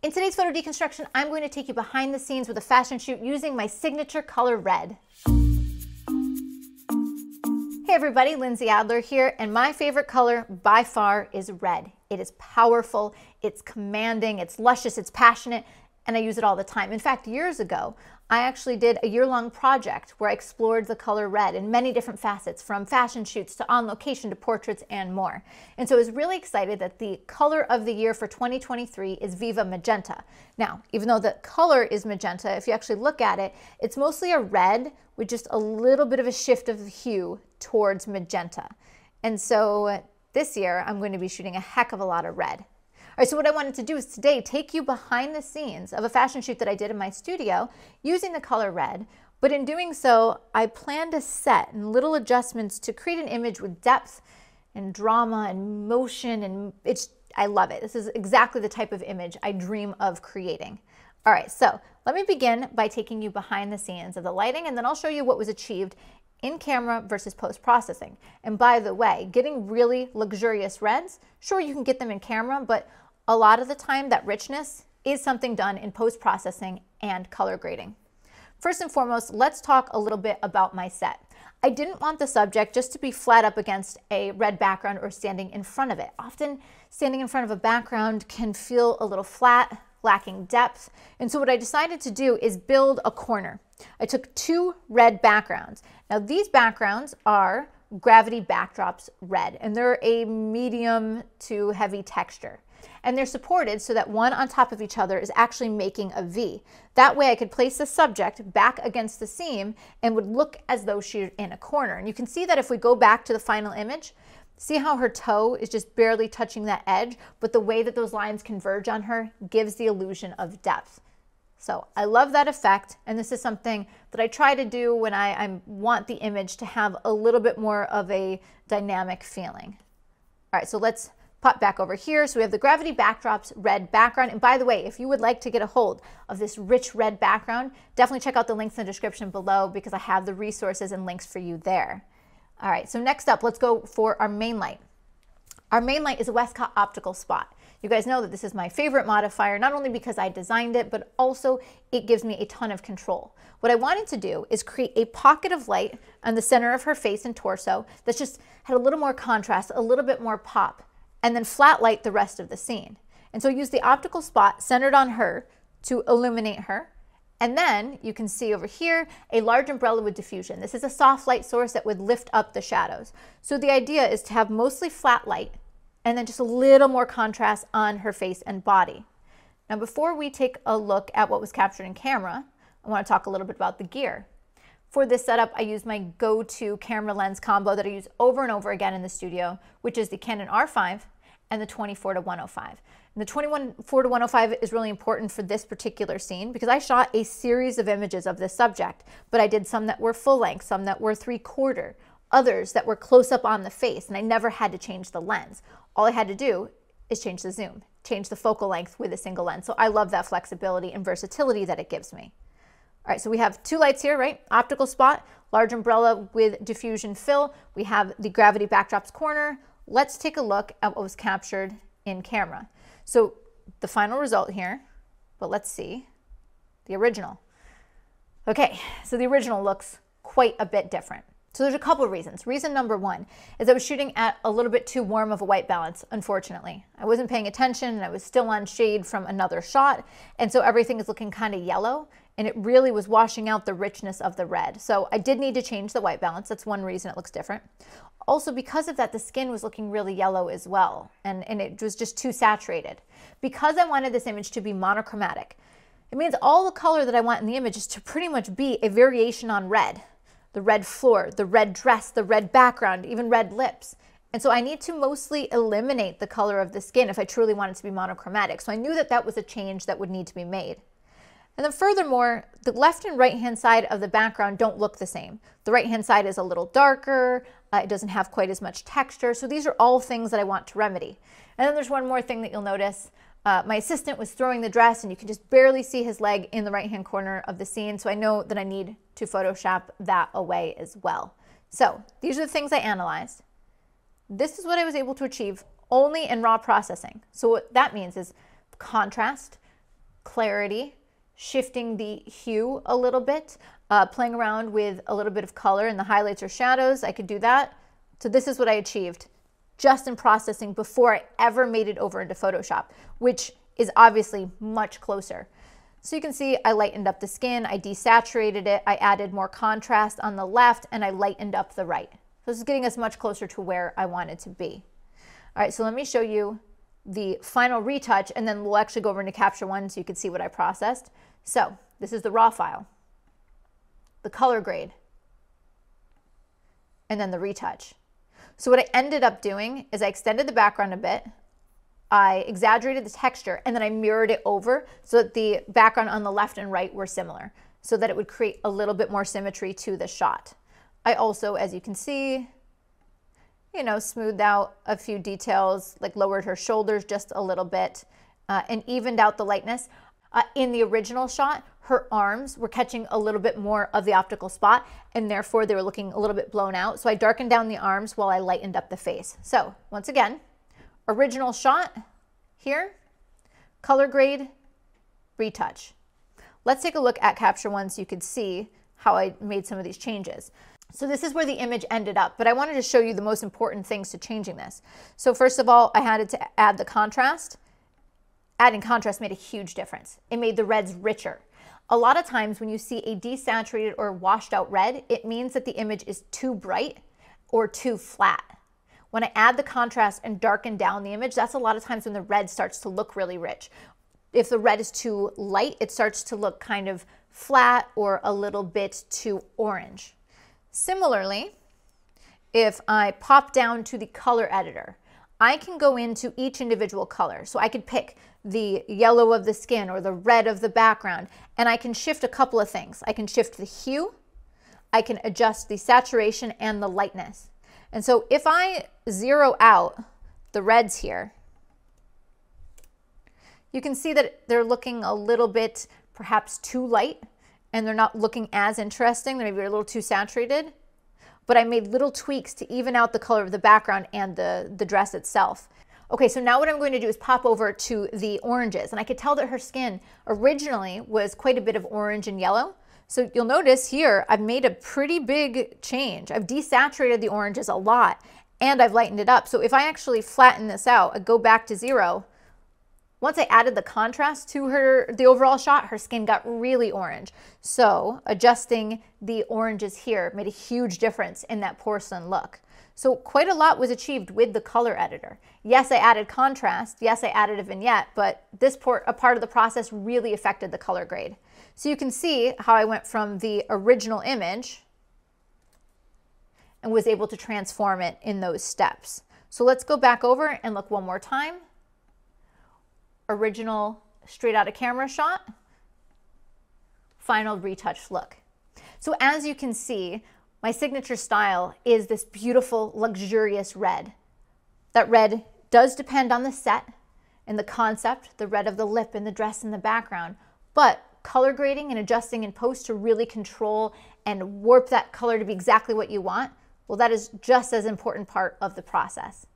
In today's photo deconstruction, I'm going to take you behind the scenes with a fashion shoot using my signature color red. Hey everybody, Lindsay Adler here, and my favorite color by far is red. It is powerful, it's commanding, it's luscious, it's passionate, and I use it all the time. In fact, years ago, I actually did a year long project where I explored the color red in many different facets, from fashion shoots to on location to portraits and more. And so I was really excited that the color of the year for 2023 is Viva Magenta. Now, even though the color is magenta, if you actually look at it, it's mostly a red with just a little bit of a shift of the hue towards magenta. And so this year, I'm going to be shooting a heck of a lot of red. So what I wanted to do is today take you behind the scenes of a fashion shoot that I did in my studio using the color red. But in doing so, I planned a set and little adjustments to create an image with depth and drama and motion. And it's, I love it. This is exactly the type of image I dream of creating. All right, so let me begin by taking you behind the scenes of the lighting, and then I'll show you what was achieved in camera versus post processing. And by the way, getting really luxurious reds, sure, you can get them in camera, but a lot of the time that richness is something done in post processing and color grading. First and foremost, let's talk a little bit about my set. I didn't want the subject just to be flat up against a red background or standing in front of it. Often, standing in front of a background can feel a little flat, lacking depth. And so, what I decided to do is build a corner. I took two red backgrounds. Now, these backgrounds are gravity backdrops red, and they're a medium to heavy texture and they're supported so that one on top of each other is actually making a V. That way I could place the subject back against the seam and would look as though she's in a corner. And you can see that if we go back to the final image, see how her toe is just barely touching that edge, but the way that those lines converge on her gives the illusion of depth. So I love that effect, and this is something that I try to do when I, I, want the image to have a little bit more of a dynamic feeling. All right, so let's pop back over here. So we have the gravity backdrops red background. And by the way, if you would like to get a hold of this rich red background, definitely check out the links in the description below because I have the resources and links for you there. All right, so next up, let's go for our main light. Our main light is a Westcott optical spot. You guys know that this is my favorite modifier, not only because I designed it, but also it gives me a ton of control. What I wanted to do is create a pocket of light on the center of her face and torso that's just had a little more contrast, a little bit more pop and then flat light the rest of the scene. And so use the optical spot centered on her to illuminate her. And then you can see over here a large umbrella with diffusion. This is a soft light source that would lift up the shadows. So the idea is to have mostly flat light and then just a little more contrast on her face and body. Now before we take a look at what was captured in camera, I want to talk a little bit about the gear. For this setup, I use my go-to camera lens combo that I use over and over again in the studio, which is the Canon R5 and the 24 to 105. And the 24 to 105 is really important for this particular scene because I shot a series of images of this subject, but I did some that were full length, some that were three quarter, others that were close up on the face, and I never had to change the lens. All I had to do is change the zoom, change the focal length with a single lens. So I love that flexibility and versatility that it gives me. All right, so we have two lights here, right? Optical spot, large umbrella with diffusion fill. We have the gravity backdrops corner. Let's take a look at what was captured in camera. So the final result here, but let's see the original. Okay, so the original looks quite a bit different. So there's a couple of reasons. Reason number one is I was shooting at a little bit too warm of a white balance, unfortunately. I wasn't paying attention and I was still on shade from another shot. And so everything is looking kind of yellow and it really was washing out the richness of the red. So I did need to change the white balance. That's one reason it looks different. Also, because of that, the skin was looking really yellow as well, and, and it was just too saturated. Because I wanted this image to be monochromatic, it means all the color that I want in the image is to pretty much be a variation on red. The red floor, the red dress, the red background, even red lips. And so I need to mostly eliminate the color of the skin if I truly want it to be monochromatic. So I knew that that was a change that would need to be made. And then furthermore, the left and right hand side of the background don't look the same. The right hand side is a little darker, uh, it doesn't have quite as much texture. So these are all things that I want to remedy. And then there's one more thing that you'll notice. Uh, my assistant was throwing the dress and you can just barely see his leg in the right hand corner of the scene. So I know that I need to Photoshop that away as well. So these are the things I analyzed. This is what I was able to achieve only in raw processing. So what that means is contrast, clarity, shifting the hue a little bit, uh, playing around with a little bit of color in the highlights or shadows. I could do that. So this is what I achieved just in processing before I ever made it over into Photoshop, which is obviously much closer. So you can see I lightened up the skin, I desaturated it, I added more contrast on the left, and I lightened up the right. So this is getting us much closer to where I wanted to be. All right, so let me show you the final retouch, and then we'll actually go over into Capture One so you can see what I processed. So this is the raw file, the color grade, and then the retouch. So what I ended up doing is I extended the background a bit, I exaggerated the texture, and then I mirrored it over so that the background on the left and right were similar, so that it would create a little bit more symmetry to the shot. I also, as you can see, you know, smoothed out a few details, like lowered her shoulders just a little bit, uh, and evened out the lightness. Uh, in the original shot, her arms were catching a little bit more of the optical spot, and therefore they were looking a little bit blown out. So I darkened down the arms while I lightened up the face. So once again, original shot here, color grade, retouch. Let's take a look at Capture One so you could see how I made some of these changes. So this is where the image ended up, but I wanted to show you the most important things to changing this. So first of all, I had to add the contrast. Adding contrast made a huge difference. It made the reds richer. A lot of times when you see a desaturated or washed out red, it means that the image is too bright or too flat. When I add the contrast and darken down the image, that's a lot of times when the red starts to look really rich. If the red is too light, it starts to look kind of flat or a little bit too orange. Similarly, if I pop down to the color editor, I can go into each individual color. So I could pick the yellow of the skin or the red of the background, and I can shift a couple of things. I can shift the hue, I can adjust the saturation and the lightness. And so if I zero out the reds here, you can see that they're looking a little bit perhaps too light and they're not looking as interesting. They're maybe a little too saturated. But I made little tweaks to even out the color of the background and the, the dress itself. Okay, so now what I'm going to do is pop over to the oranges. And I could tell that her skin originally was quite a bit of orange and yellow. So you'll notice here, I've made a pretty big change. I've desaturated the oranges a lot and I've lightened it up. So if I actually flatten this out, I go back to zero, once I added the contrast to her, the overall shot, her skin got really orange. So adjusting the oranges here made a huge difference in that porcelain look. So quite a lot was achieved with the color editor. Yes, I added contrast. Yes, I added a vignette, but this part, a part of the process really affected the color grade. So you can see how I went from the original image and was able to transform it in those steps. So let's go back over and look one more time original straight out of camera shot, final retouch look. So as you can see, my signature style is this beautiful, luxurious red. That red does depend on the set and the concept, the red of the lip and the dress in the background, but color grading and adjusting in post to really control and warp that color to be exactly what you want, well, that is just as important part of the process.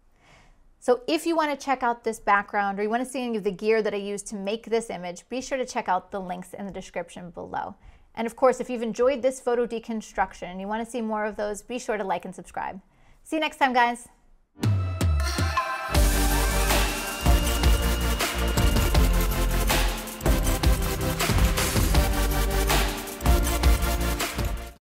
So if you want to check out this background or you want to see any of the gear that I used to make this image, be sure to check out the links in the description below. And of course, if you've enjoyed this photo deconstruction and you want to see more of those, be sure to like and subscribe. See you next time, guys.